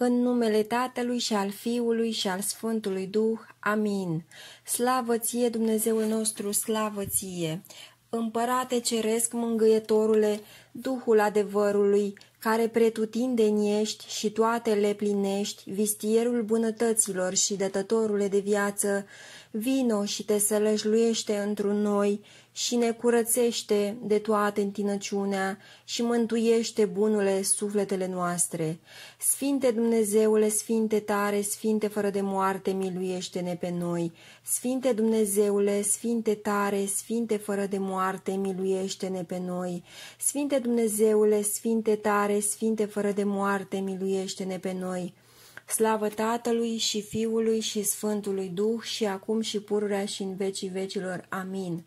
În numele Tatălui și al Fiului și al Sfântului Duh. Amin. Slavă ție, Dumnezeul nostru, slavă ție! Împărate ceresc mângâietorule, Duhul adevărului, care pretutindeni ești și toate le plinești, vistierul bunătăților și dătătorule de viață, vino și te sălășluiește într noi și ne curățește de toată întinăciunea și mântuiește bunule sufletele noastre. Sfinte Dumnezeule, Sfinte tare, Sfinte fără de moarte, miluiește-ne pe noi. Sfinte Dumnezeule, Sfinte tare, Sfinte fără de moarte, miluiește-ne pe noi. Sfinte Dumnezeule, Sfinte tare, Sfinte fără de moarte, miluiește-ne pe noi. Slavă Tatălui și Fiului și Sfântului Duh și acum și pururea și în vecii vecilor. Amin.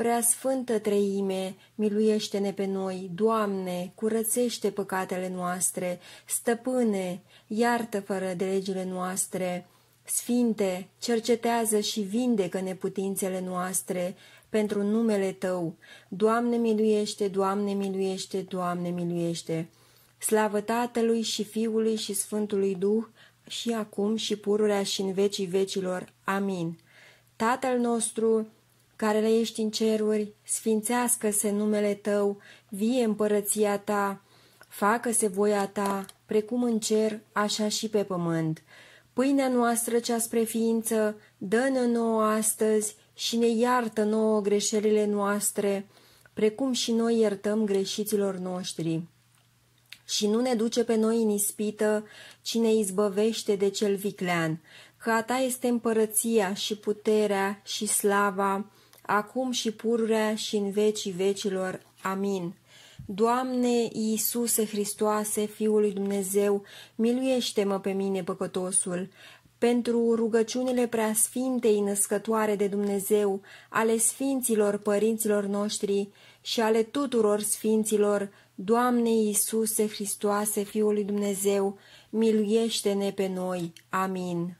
Prea Sfântă Treime, miluiește-ne pe noi, Doamne, curățește păcatele noastre, Stăpâne, iartă fără de legile noastre, Sfinte, cercetează și vindecă neputințele noastre pentru numele Tău. Doamne miluiește, Doamne miluiește, Doamne miluiește. Slavă Tatălui și Fiului și Sfântului Duh, și acum și pururea și în vecii vecilor. Amin. Tatăl nostru, care le ești în ceruri, sfințească-se numele Tău, vie împărăția Ta, facă-se voia Ta, precum în cer, așa și pe pământ. Pâinea noastră cea spre ființă, dă-ne nouă astăzi și ne iartă nouă greșelile noastre, precum și noi iertăm greșiților noștri și nu ne duce pe noi în ispită, ci ne izbăvește de cel viclean, că a ta este împărăția și puterea și slava, acum și pururea și în vecii vecilor. Amin. Doamne Iisuse Hristoase, Fiul lui Dumnezeu, miluiește-mă pe mine păcătosul, pentru rugăciunile preasfintei născătoare de Dumnezeu, ale sfinților părinților noștri și ale tuturor sfinților, Doamne Iisuse Hristoase, Fiul lui Dumnezeu, miluiește-ne pe noi. Amin.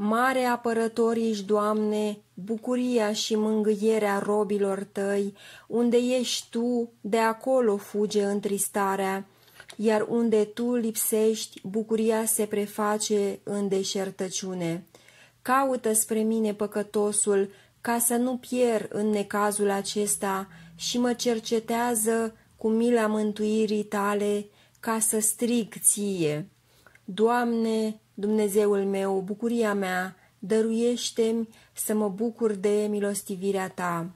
Mare apărător ești, Doamne, bucuria și mângâierea robilor tăi, unde ești Tu, de acolo fuge întristarea, iar unde Tu lipsești, bucuria se preface în deșertăciune. Caută spre mine păcătosul, ca să nu pierd în necazul acesta și mă cercetează cu mila mântuirii tale, ca să strig ție. Doamne, Dumnezeul meu, bucuria mea, dăruiește-mi să mă bucur de milostivirea ta.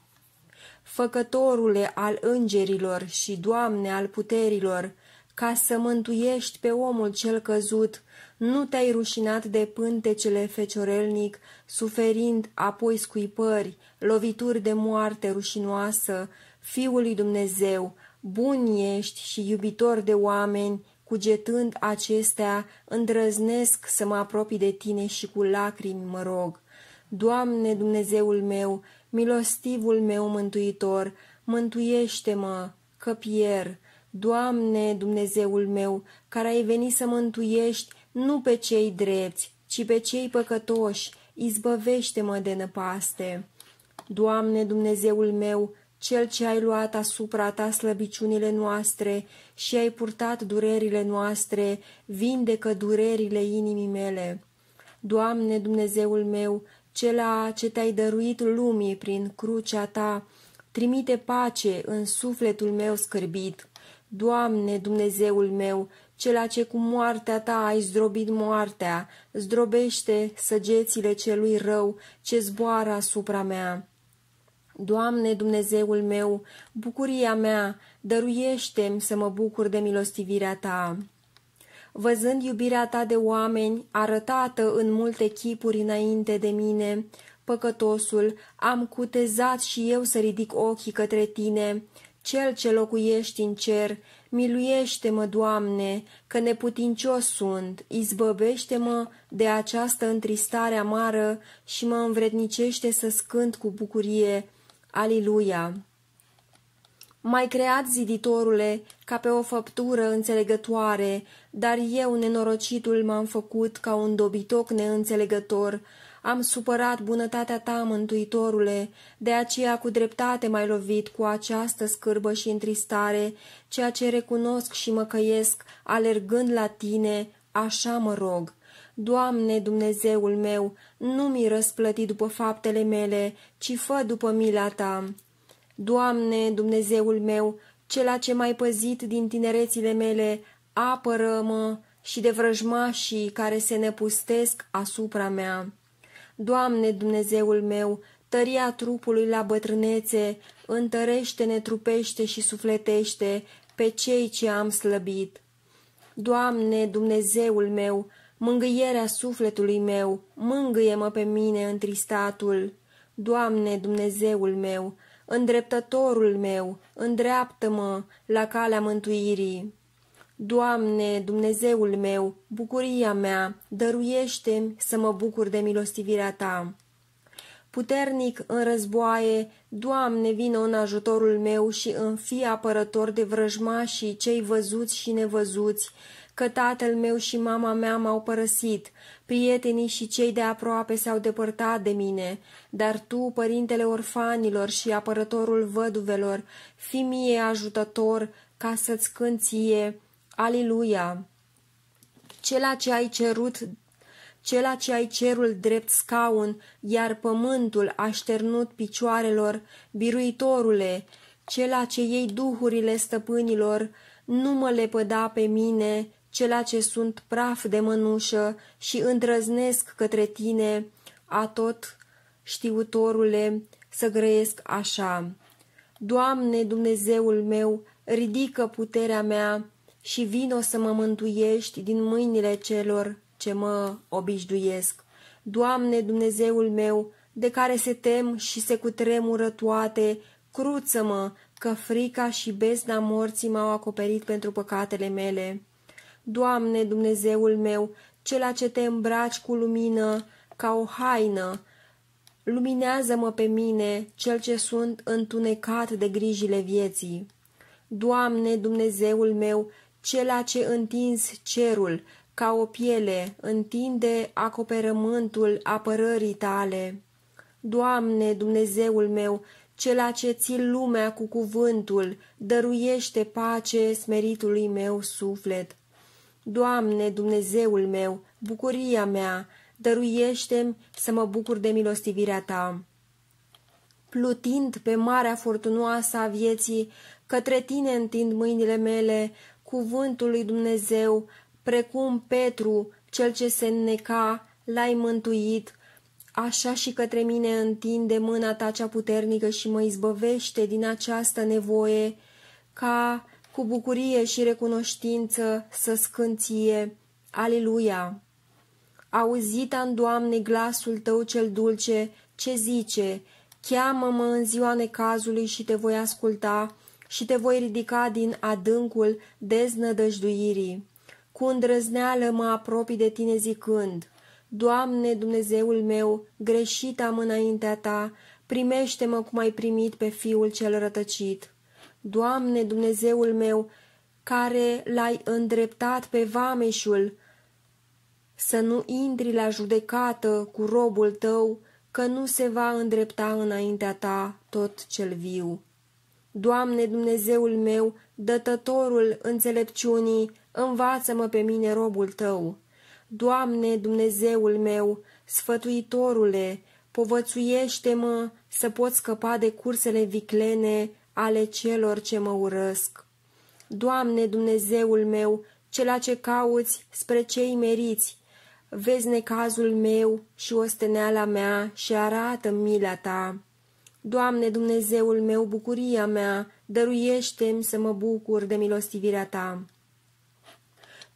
Făcătorule al îngerilor și Doamne al puterilor, ca să mântuiești pe omul cel căzut, nu te-ai rușinat de pântecele feciorelnic, suferind apoi scuipări, lovituri de moarte rușinoasă, Fiul lui Dumnezeu, Bun ești și iubitor de oameni, cugetând acestea, îndrăznesc să mă apropii de tine și cu lacrimi mă rog. Doamne Dumnezeul meu, milostivul meu mântuitor, mântuiește-mă, că pier. Doamne Dumnezeul meu, care ai venit să mântuiești nu pe cei drepți, ci pe cei păcătoși, izbăvește-mă de năpaste. Doamne Dumnezeul meu, cel ce ai luat asupra ta slăbiciunile noastre și ai purtat durerile noastre, vindecă durerile inimii mele. Doamne, Dumnezeul meu, cela ce te-ai dăruit lumii prin crucea ta, trimite pace în sufletul meu scârbit. Doamne, Dumnezeul meu, cela ce cu moartea ta ai zdrobit moartea, zdrobește săgețile celui rău ce zboară asupra mea. Doamne Dumnezeul meu, bucuria mea, dăruiește-mi să mă bucur de milostivirea Ta. Văzând iubirea Ta de oameni, arătată în multe chipuri înainte de mine, păcătosul, am cutezat și eu să ridic ochii către Tine, Cel ce locuiești în cer, miluiește-mă, Doamne, că neputincios sunt, izbăbește-mă de această întristare amară și mă învrednicește să scânt cu bucurie Aliluia! Mai creat ziditorule ca pe o făptură înțelegătoare, dar eu, nenorocitul, m-am făcut ca un dobitoc neînțelegător. Am supărat bunătatea ta, mântuitorule, de aceea cu dreptate m-ai lovit cu această scârbă și întristare, ceea ce recunosc și mă căiesc, alergând la tine, așa mă rog. Doamne, Dumnezeul meu, nu mi răsplăti după faptele mele, ci fă după mila ta. Doamne, Dumnezeul meu, cela ce mai păzit din tinerețile mele, apără-mă și de vrăjmașii care se nepustesc asupra mea. Doamne, Dumnezeul meu, tăria trupului la bătrânețe, întărește-ne trupește și sufletește pe cei ce am slăbit. Doamne, Dumnezeul meu, mângâierea sufletului meu, mângâie-mă pe mine întristatul. Doamne, Dumnezeul meu, îndreptătorul meu, îndreaptă-mă la calea mântuirii. Doamne, Dumnezeul meu, bucuria mea, dăruiește să mă bucur de milostivirea Ta. Puternic în războaie, Doamne, vină în ajutorul meu și în fi apărător de vrăjmașii cei văzuți și nevăzuți, că tatăl meu și mama mea m-au părăsit, prietenii și cei de aproape s-au depărtat de mine, dar tu, părintele orfanilor și apărătorul văduvelor, fi mie ajutător ca să-ți cânție, Aliluia! Cela ce ai cerut cela ce ai cerul drept scaun, iar pământul așternut picioarelor, biruitorule, cela ce iei duhurile stăpânilor, nu mă lepăda pe mine, cela ce sunt praf de mănușă și îndrăznesc către tine, a tot știutorule, să grăiesc așa. Doamne, Dumnezeul meu, ridică puterea mea și vino să mă mântuiești din mâinile celor ce mă obișduiesc. Doamne, Dumnezeul meu, de care se tem și se cutremură toate, cruță-mă, că frica și besna morții m-au acoperit pentru păcatele mele. Doamne, Dumnezeul meu, cela ce te îmbraci cu lumină, ca o haină, luminează-mă pe mine, cel ce sunt întunecat de grijile vieții. Doamne, Dumnezeul meu, cela ce întins cerul, ca o piele, întinde acoperământul apărării tale. Doamne, Dumnezeul meu, cela ce ții lumea cu cuvântul, dăruiește pace smeritului meu suflet. Doamne, Dumnezeul meu, bucuria mea, dăruiește să mă bucur de milostivirea Ta. Plutind pe marea furtunoasă a vieții, către Tine întind mâinile mele, cuvântul lui Dumnezeu, precum Petru, cel ce se înneca, l-ai mântuit, așa și către mine întinde mâna ta cea puternică și mă izbăvește din această nevoie, ca cu bucurie și recunoștință să scânție. Aleluia! Auzit am, Doamne, glasul Tău cel dulce, ce zice, cheamă-mă în ziua necazului și te voi asculta și te voi ridica din adâncul deznădăjduirii. Cu îndrăzneală mă apropii de tine zicând, Doamne, Dumnezeul meu, greșit am înaintea ta, primește-mă cum ai primit pe fiul cel rătăcit. Doamne, Dumnezeul meu, care l-ai îndreptat pe vameșul, să nu intri la judecată cu robul tău, că nu se va îndrepta înaintea ta tot cel viu. Doamne Dumnezeul meu, dătătorul înțelepciunii, învață-mă pe mine robul tău. Doamne Dumnezeul meu, sfătuitorule, povățuiește-mă să pot scăpa de cursele viclene ale celor ce mă urăsc. Doamne Dumnezeul meu, cela ce cauți spre cei meriți, vezi necazul meu și osteneala mea și arată mila ta. Doamne Dumnezeul meu, bucuria mea, dăruiește-mi să mă bucur de milostivirea ta.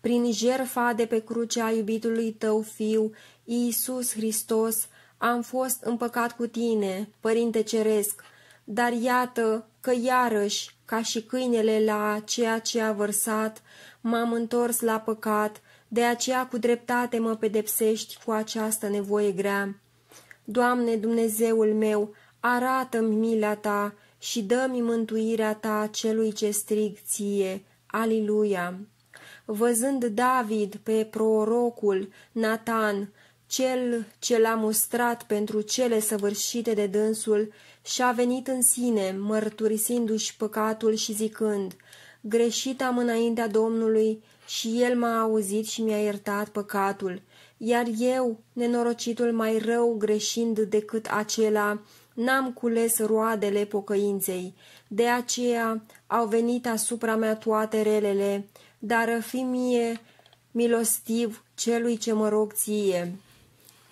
Prin jerfa de pe cruce a iubitului tău fiu, Iisus Hristos, am fost împăcat cu tine, Părinte Ceresc, dar iată că iarăși, ca și câinele la ceea ce a vărsat, m-am întors la păcat, de aceea cu dreptate mă pedepsești cu această nevoie grea. Doamne Dumnezeul meu, arată-mi mila ta și dă-mi mântuirea ta celui ce strig ție. Aliluia! Văzând David pe prorocul Natan, cel ce l-a mustrat pentru cele săvârșite de dânsul, și-a venit în sine, mărturisindu-și păcatul și zicând, Greșit am înaintea Domnului și El m-a auzit și mi-a iertat păcatul, iar eu, nenorocitul mai rău greșind decât acela, n-am cules roadele pocăinței, de aceea au venit asupra mea toate relele, dar fi mie milostiv celui ce mă rog ție.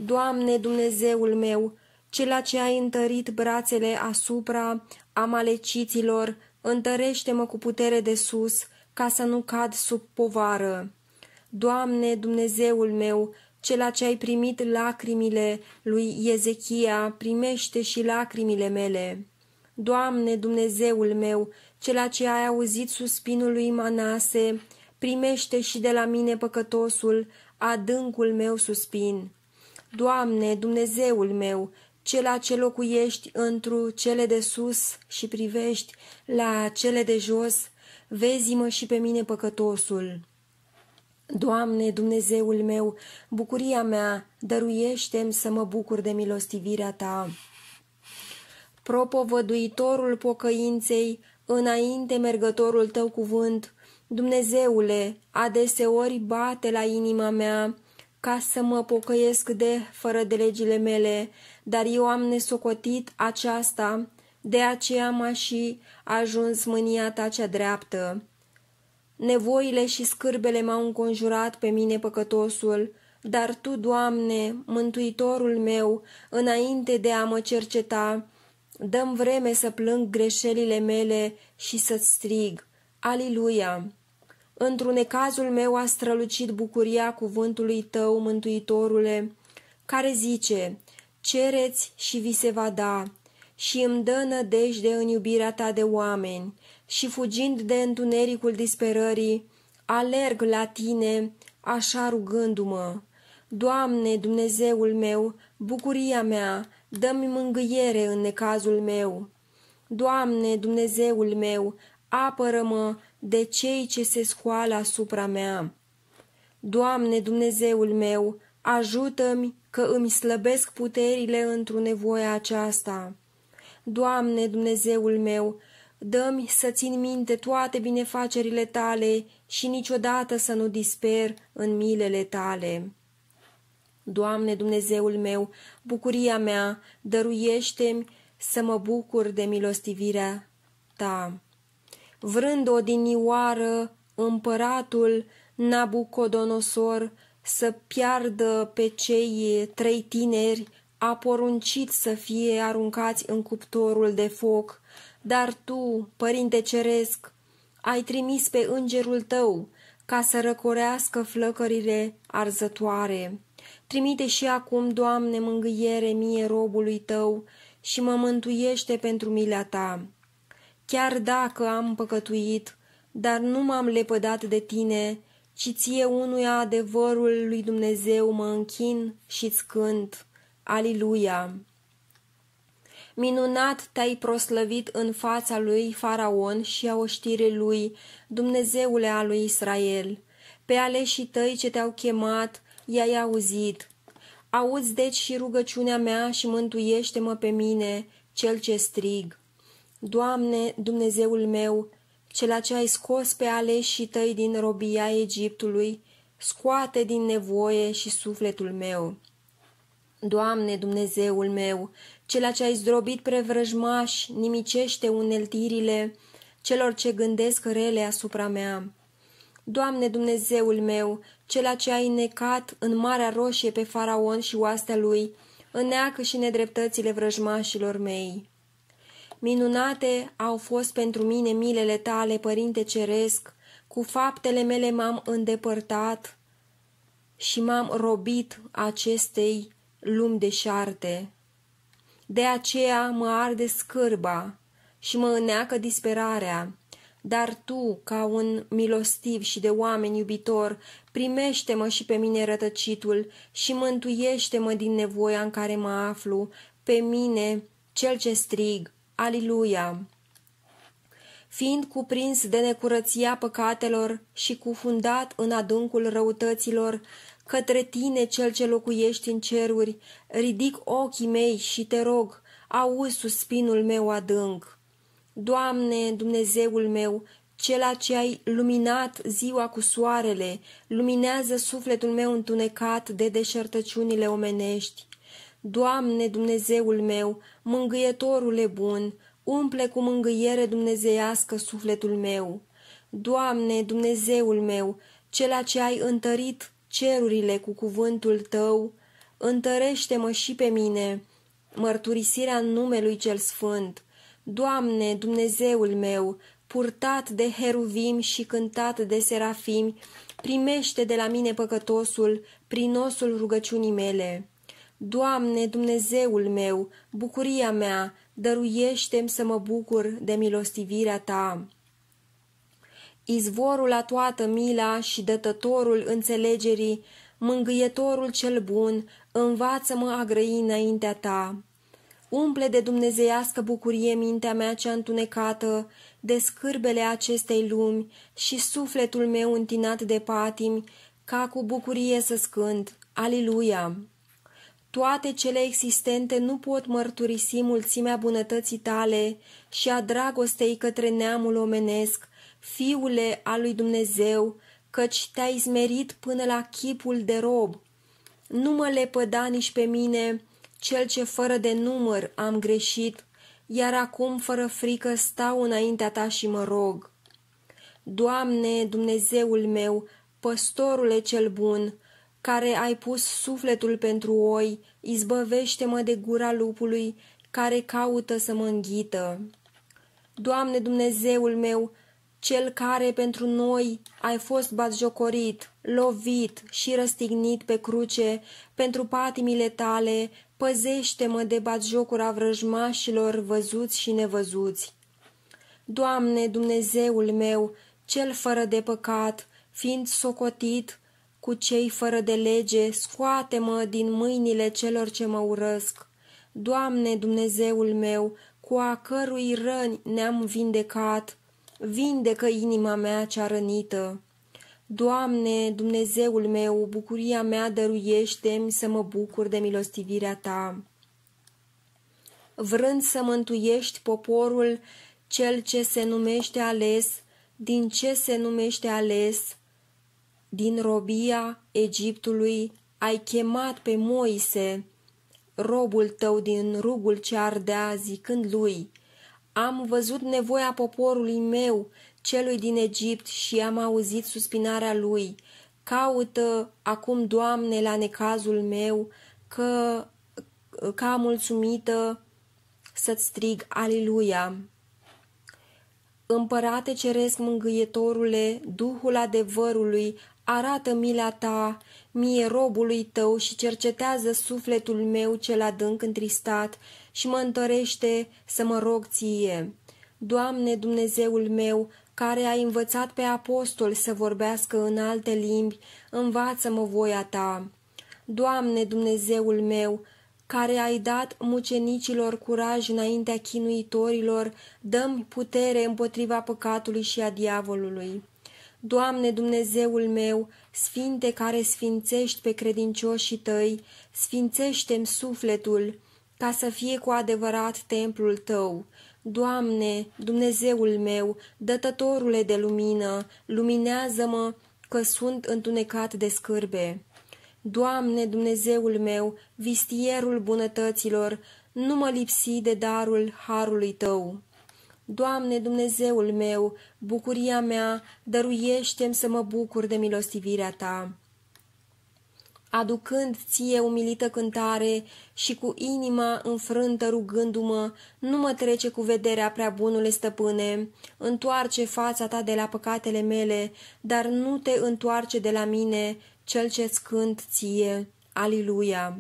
Doamne, Dumnezeul meu, cela ce ai întărit brațele asupra amaleciților, întărește-mă cu putere de sus, ca să nu cad sub povară. Doamne, Dumnezeul meu, cela ce ai primit lacrimile lui Ezechia, primește și lacrimile mele. Doamne, Dumnezeul meu, cela ce ai auzit suspinul lui Manase, primește și de la mine păcătosul, adâncul meu suspin. Doamne, Dumnezeul meu, cela ce locuiești întru cele de sus și privești la cele de jos, vezi-mă și pe mine păcătosul. Doamne, Dumnezeul meu, bucuria mea, dăruiește-mi să mă bucur de milostivirea Ta. Propovăduitorul pocăinței, înainte mergătorul Tău cuvânt, Dumnezeule, adeseori bate la inima mea, ca să mă pocăiesc de fără de legile mele, dar eu am nesocotit aceasta, de aceea m-a și ajuns mânia ta cea dreaptă. Nevoile și scârbele m-au înconjurat pe mine păcătosul, dar Tu, Doamne, Mântuitorul meu, înainte de a mă cerceta, dăm vreme să plâng greșelile mele și să-ți strig. Aliluia! Într-un necazul meu a strălucit bucuria cuvântului Tău, Mântuitorule, care zice, cereți și vi se va da, și îmi dă nădejde în iubirea Ta de oameni, și fugind de întunericul disperării, alerg la Tine, așa rugându-mă. Doamne, Dumnezeul meu, bucuria mea, dă-mi mângâiere în necazul meu. Doamne, Dumnezeul meu, apără-mă de cei ce se scoală asupra mea. Doamne, Dumnezeul meu, ajută-mi că îmi slăbesc puterile într-o nevoie aceasta. Doamne, Dumnezeul meu, dă-mi să țin minte toate binefacerile tale și niciodată să nu disper în milele tale. Doamne, Dumnezeul meu, bucuria mea, dăruiește-mi să mă bucur de milostivirea ta. Vrând odinioară împăratul Nabucodonosor să piardă pe cei trei tineri, a poruncit să fie aruncați în cuptorul de foc, dar tu, Părinte Ceresc, ai trimis pe îngerul tău ca să răcorească flăcările arzătoare. Trimite și acum, Doamne, mângâiere mie robului tău și mă mântuiește pentru mila ta. Chiar dacă am păcătuit, dar nu m-am lepădat de tine, ci ție unuia adevărul lui Dumnezeu mă închin și-ți cânt. Aliluia! Minunat te-ai proslăvit în fața lui Faraon și a oștirii lui, Dumnezeule al lui Israel. Pe aleșii tăi ce te-au chemat, i-ai auzit. Auzi deci și rugăciunea mea și mântuiește-mă pe mine, cel ce strig. Doamne, Dumnezeul meu, cela ce ai scos pe aleșii tăi din robia Egiptului, scoate din nevoie și sufletul meu. Doamne, Dumnezeul meu, cela ce ai zdrobit prevrăjmași, nimicește uneltirile celor ce gândesc rele asupra mea. Doamne, Dumnezeul meu, cela ce ai necat în Marea Roșie pe Faraon și oastea lui, înneacă și nedreptățile vrăjmașilor mei. Minunate au fost pentru mine milele tale, Părinte Ceresc, cu faptele mele m-am îndepărtat și m-am robit acestei lumi deșarte. De aceea mă arde scârba și mă înneacă disperarea, dar tu, ca un milostiv și de oameni iubitor, primește-mă și pe mine rătăcitul și mântuiește-mă din nevoia în care mă aflu, pe mine, cel ce strig, Aliluia! Fiind cuprins de necurăția păcatelor și cufundat în adâncul răutăților, către tine, cel ce locuiești în ceruri, ridic ochii mei și te rog, auzi suspinul meu adânc. Doamne, Dumnezeul meu, cela ce ai luminat ziua cu soarele, luminează sufletul meu întunecat de deșertăciunile omenești. Doamne, Dumnezeul meu, mângâietorule bun, umple cu mângâiere dumnezeiască sufletul meu. Doamne, Dumnezeul meu, cela ce ai întărit cerurile cu cuvântul Tău, întărește-mă și pe mine, mărturisirea numelui cel sfânt. Doamne, Dumnezeul meu, purtat de heruvim și cântat de serafimi, primește de la mine păcătosul prin osul rugăciunii mele. Doamne, Dumnezeul meu, bucuria mea, dăruiește-mi să mă bucur de milostivirea Ta. Izvorul a toată mila și dătătorul înțelegerii, mângâietorul cel bun, învață-mă a grăi înaintea Ta. Umple de dumnezeiască bucurie mintea mea cea întunecată, de scârbele acestei lumi și sufletul meu întinat de patimi, ca cu bucurie să scânt. Aliluia! Toate cele existente nu pot mărturisi mulțimea bunătății tale și a dragostei către neamul omenesc, fiule al lui Dumnezeu, căci te-ai smerit până la chipul de rob. Nu mă lepăda nici pe mine, cel ce fără de număr am greșit, iar acum fără frică stau înaintea ta și mă rog. Doamne, Dumnezeul meu, păstorule cel bun, care ai pus sufletul pentru oi, izbăvește-mă de gura lupului care caută să mă înghită. Doamne Dumnezeul meu, cel care pentru noi ai fost batjocorit, lovit și răstignit pe cruce pentru patimile tale, păzește-mă de batjocura vrăjmașilor văzuți și nevăzuți. Doamne, Dumnezeul meu, cel fără de păcat, fiind socotit cu cei fără de lege, scoate-mă din mâinile celor ce mă urăsc. Doamne, Dumnezeul meu, cu a cărui răni ne-am vindecat, vindecă inima mea cea rănită. Doamne, Dumnezeul meu, bucuria mea dăruiește-mi să mă bucur de milostivirea Ta. Vrând să mântuiești poporul, cel ce se numește ales, din ce se numește ales, din robia Egiptului ai chemat pe Moise, robul tău din rugul ce ardea, zicând lui, Am văzut nevoia poporului meu, celui din Egipt, și am auzit suspinarea lui. Caută acum, Doamne, la necazul meu, că ca mulțumită să-ți strig Aliluia. Împărate ceresc mângâietorule, Duhul adevărului, arată mila ta mie robului tău și cercetează sufletul meu cel adânc întristat și mă întărește să mă rog ție. Doamne Dumnezeul meu, care ai învățat pe apostol să vorbească în alte limbi, învață-mă voia ta. Doamne Dumnezeul meu, care ai dat mucenicilor curaj înaintea chinuitorilor, dăm putere împotriva păcatului și a diavolului. Doamne Dumnezeul meu, Sfinte care sfințești pe credincioșii tăi, sfințește-mi sufletul, ca să fie cu adevărat templul tău. Doamne, Dumnezeul meu, dătătorule de lumină, luminează-mă, că sunt întunecat de scârbe. Doamne, Dumnezeul meu, vistierul bunătăților, nu mă lipsi de darul harului tău. Doamne, Dumnezeul meu, bucuria mea, dăruiește-mi să mă bucur de milostivirea Ta. Aducând ție umilită cântare și cu inima înfrântă rugându-mă, nu mă trece cu vederea prea bunule stăpâne, întoarce fața ta de la păcatele mele, dar nu te întoarce de la mine, cel ce-ți cânt ție. Aliluia!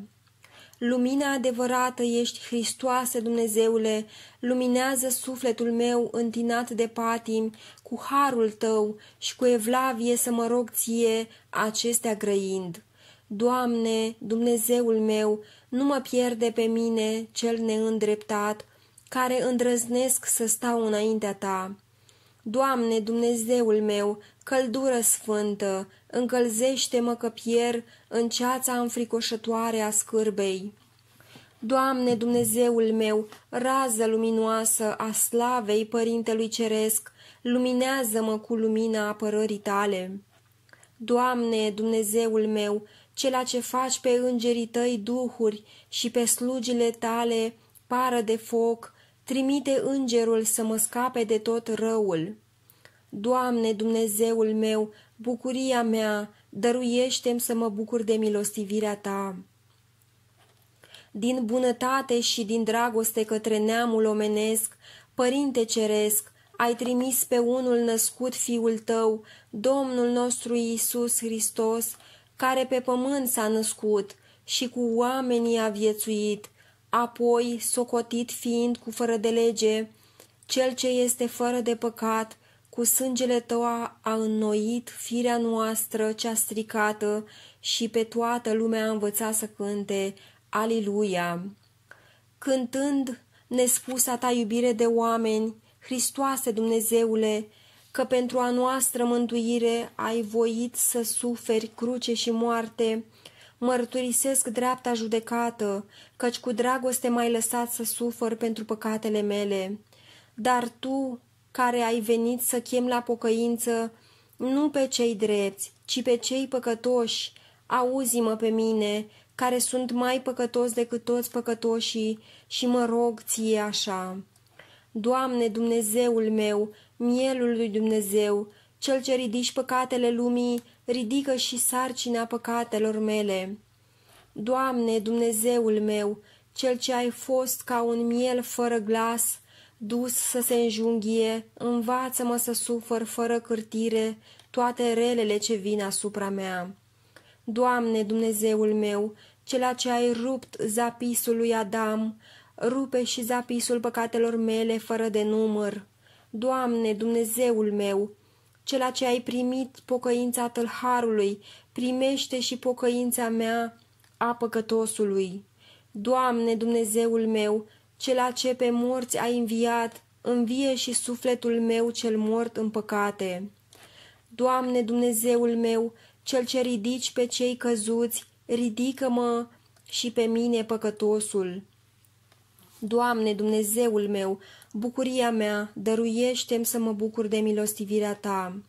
Lumina adevărată ești, Hristoase Dumnezeule, luminează sufletul meu întinat de patim, cu harul tău și cu evlavie să mă rog ție acestea grăind. Doamne, Dumnezeul meu, nu mă pierde pe mine, cel neîndreptat, care îndrăznesc să stau înaintea ta. Doamne, Dumnezeul meu, căldură sfântă, încălzește-mă că pier în ceața înfricoșătoare a scârbei. Doamne, Dumnezeul meu, rază luminoasă a slavei Părintelui Ceresc, luminează-mă cu lumina apărării tale. Doamne, Dumnezeul meu, cela ce faci pe îngerii tăi duhuri și pe slugile tale pară de foc, trimite îngerul să mă scape de tot răul. Doamne, Dumnezeul meu, bucuria mea, dăruiește-mi să mă bucur de milostivirea Ta. Din bunătate și din dragoste către neamul omenesc, Părinte Ceresc, ai trimis pe unul născut Fiul Tău, Domnul nostru Iisus Hristos, care pe pământ s-a născut și cu oamenii a viețuit, apoi, socotit fiind cu fără de lege, cel ce este fără de păcat, cu sângele tău a, a înnoit firea noastră cea stricată și pe toată lumea a învățat să cânte Aliluia. Cântând nespusa ta iubire de oameni, Hristoase Dumnezeule, că pentru a noastră mântuire ai voit să suferi cruce și moarte, mărturisesc dreapta judecată, căci cu dragoste m-ai lăsat să sufăr pentru păcatele mele. Dar tu, care ai venit să chem la pocăință, nu pe cei drepți, ci pe cei păcătoși, auzi-mă pe mine, care sunt mai păcătos decât toți păcătoșii, și mă rog ție așa. Doamne, Dumnezeul meu, mielul lui Dumnezeu, cel ce ridici păcatele lumii, ridică și sarcina păcatelor mele. Doamne, Dumnezeul meu, cel ce ai fost ca un miel fără glas, dus să se înjunghie, învață-mă să sufăr fără cârtire toate relele ce vin asupra mea. Doamne, Dumnezeul meu, cela ce ai rupt zapisul lui Adam, rupe și zapisul păcatelor mele fără de număr. Doamne, Dumnezeul meu, cela ce ai primit pocăința tâlharului, primește și pocăința mea a păcătosului. Doamne, Dumnezeul meu, cela ce pe morți ai înviat, învie și sufletul meu cel mort în păcate. Doamne, Dumnezeul meu, cel ce ridici pe cei căzuți, ridică-mă și pe mine păcătosul. Doamne, Dumnezeul meu, bucuria mea, dăruiește-mi să mă bucur de milostivirea Ta.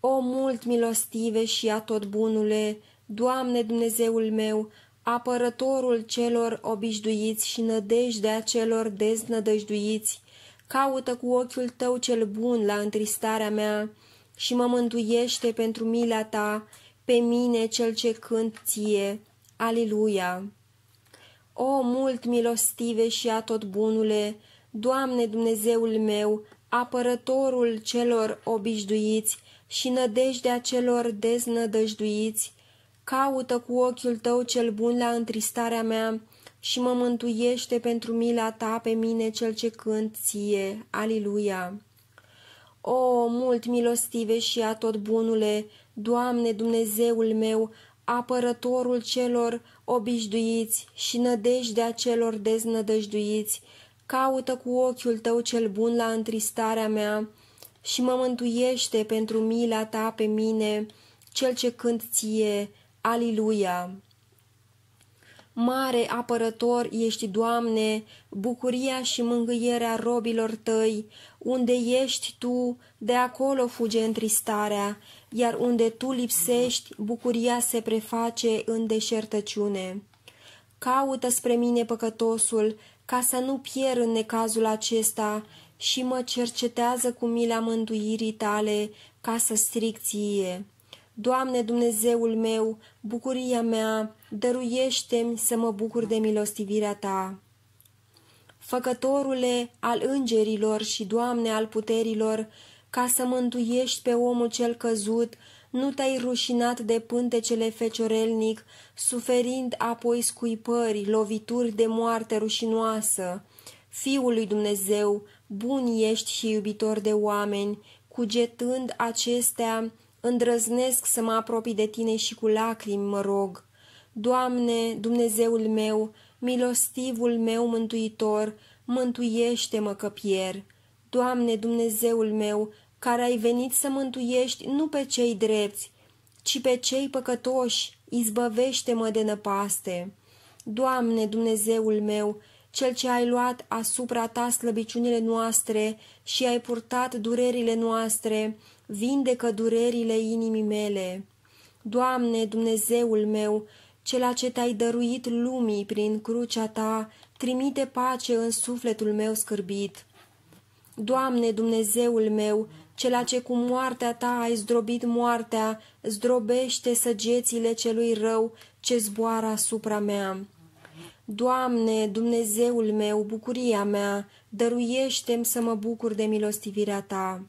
O mult milostive și a tot bunule, Doamne Dumnezeul meu, apărătorul celor obișnuiți și nădejdea celor deznădăjduiți, caută cu ochiul Tău cel bun la întristarea mea și mă mântuiește pentru mila Ta, pe mine cel ce cânt Ție. Aliluia! O mult milostive și a tot bunule, Doamne Dumnezeul meu, apărătorul celor obișnuiți și nădejdea celor deznădăjduiți, caută cu ochiul tău cel bun la întristarea mea și mă mântuiește pentru mila ta pe mine cel ce cânt ție. Aliluia! O, mult milostive și a tot bunule, Doamne Dumnezeul meu, apărătorul celor obișnuiți și nădejdea celor deznădăjduiți, caută cu ochiul tău cel bun la întristarea mea și mă mântuiește pentru mila ta pe mine, cel ce cânt ție, aliluia! Mare apărător ești, Doamne, bucuria și mângâierea robilor tăi, unde ești Tu, de acolo fuge întristarea, iar unde Tu lipsești, bucuria se preface în deșertăciune. Caută spre mine păcătosul, ca să nu pierd în necazul acesta, și mă cercetează cu mila mântuirii tale, ca să stric ție. Doamne Dumnezeul meu, bucuria mea, dăruiește-mi să mă bucur de milostivirea ta. Făcătorule al îngerilor și Doamne al puterilor, ca să mântuiești pe omul cel căzut, nu te-ai rușinat de pântecele feciorelnic, suferind apoi scuipări, lovituri de moarte rușinoasă. Fiul lui Dumnezeu, bun ești și iubitor de oameni, cugetând acestea, îndrăznesc să mă apropii de tine și cu lacrimi mă rog. Doamne, Dumnezeul meu, milostivul meu mântuitor, mântuiește-mă că pier. Doamne, Dumnezeul meu, care ai venit să mântuiești nu pe cei drepți, ci pe cei păcătoși, izbăvește-mă de năpaste. Doamne, Dumnezeul meu, Cel ce ai luat asupra Ta slăbiciunile noastre și ai purtat durerile noastre, vindecă durerile inimii mele. Doamne, Dumnezeul meu, Cela ce te-ai dăruit lumii prin crucea Ta, trimite pace în sufletul meu scârbit. Doamne, Dumnezeul meu, cela ce cu moartea ta ai zdrobit moartea, zdrobește săgețile celui rău ce zboară asupra mea. Doamne, Dumnezeul meu, bucuria mea, dăruiește-mi să mă bucur de milostivirea ta.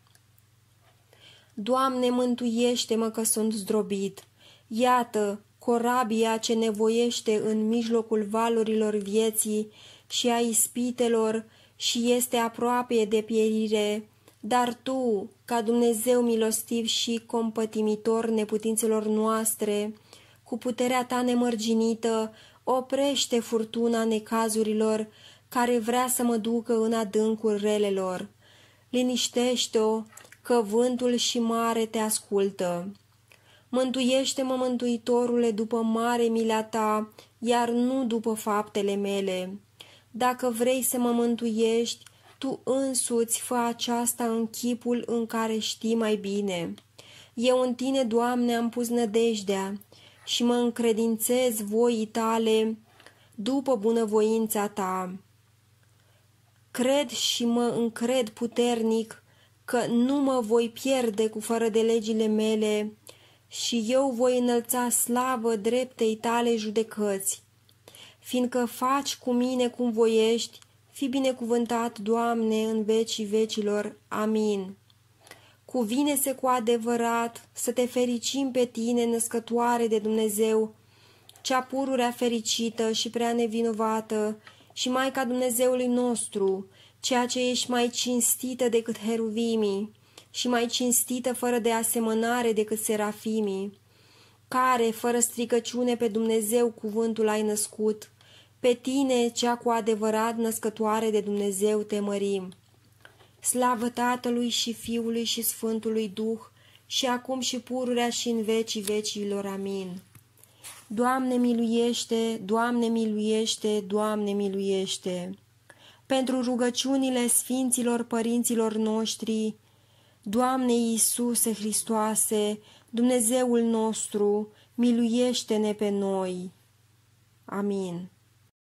Doamne, mântuiește-mă că sunt zdrobit. Iată, corabia ce nevoiește în mijlocul valurilor vieții și a ispitelor și este aproape de pierire, dar Tu, ca Dumnezeu milostiv și compătimitor neputințelor noastre, cu puterea Ta nemărginită, oprește furtuna necazurilor care vrea să mă ducă în adâncul relelor. Liniștește-o, că vântul și mare te ascultă. Mântuiește-mă, Mântuitorule, după mare mila ta, iar nu după faptele mele. Dacă vrei să mă mântuiești, tu însuți fă aceasta în chipul în care știi mai bine. Eu în tine, Doamne, am pus nădejdea și mă încredințez voii tale după bunăvoința ta. Cred și mă încred puternic că nu mă voi pierde cu fără de legile mele și eu voi înălța slavă dreptei tale judecăți. Fiindcă faci cu mine cum voiești, fi binecuvântat, Doamne, în vecii vecilor. Amin. Cuvine-se cu adevărat să te fericim pe tine, născătoare de Dumnezeu, cea pururea fericită și prea nevinovată, și Maica Dumnezeului nostru, ceea ce ești mai cinstită decât heruvimii și mai cinstită fără de asemănare decât serafimii, care, fără stricăciune pe Dumnezeu, cuvântul ai născut, pe tine, cea cu adevărat născătoare de Dumnezeu, te mărim. Slavă Tatălui și Fiului și Sfântului Duh, și acum și pururea și în vecii vecilor. Amin. Doamne miluiește, Doamne miluiește, Doamne miluiește. Pentru rugăciunile Sfinților Părinților noștri, Doamne Iisuse Hristoase, Dumnezeul nostru, miluiește-ne pe noi. Amin.